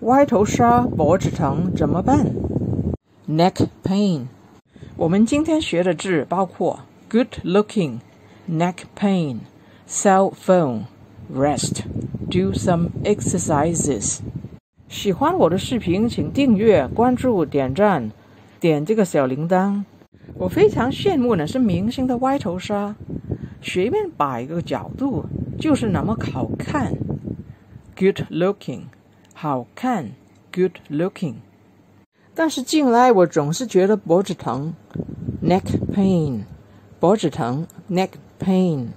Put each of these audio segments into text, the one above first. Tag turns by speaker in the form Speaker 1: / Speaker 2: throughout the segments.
Speaker 1: 歪头杀，脖子疼怎么办？Neck pain。我们今天学的字包括 good looking、neck pain、cell phone、rest、do some exercises。喜欢我的视频，请订阅、关注、点赞，点这个小铃铛。我非常羡慕的是明星的歪头杀，随便摆一个角度就是那么好看。Good looking。好看，good looking。但是近来我总是觉得脖子疼，neck pain，脖子疼，neck pain。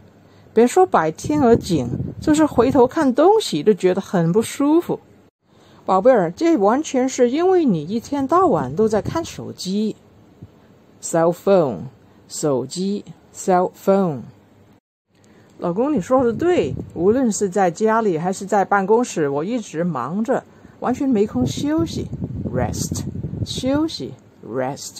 Speaker 1: 别说摆天鹅颈，就是回头看东西都觉得很不舒服。宝贝儿，这完全是因为你一天到晚都在看手机，cell phone，手机，cell phone。老公，你说的对。无论是在家里还是在办公室，我一直忙着，完全没空休息。Rest，休息，rest。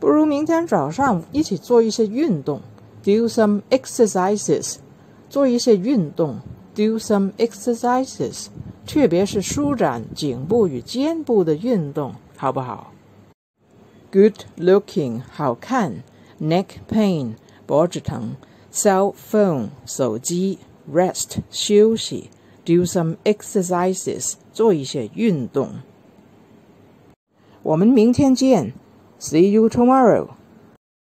Speaker 1: 不如明天早上一起做一些运动，do some exercises。做一些运动，do some exercises。特别是舒展颈部与肩部的运动，好不好？Good looking，好看。Neck pain，脖子疼。Cell phone 手机，rest 休息，do some exercises 做一些运动。我们明天见，see you tomorrow。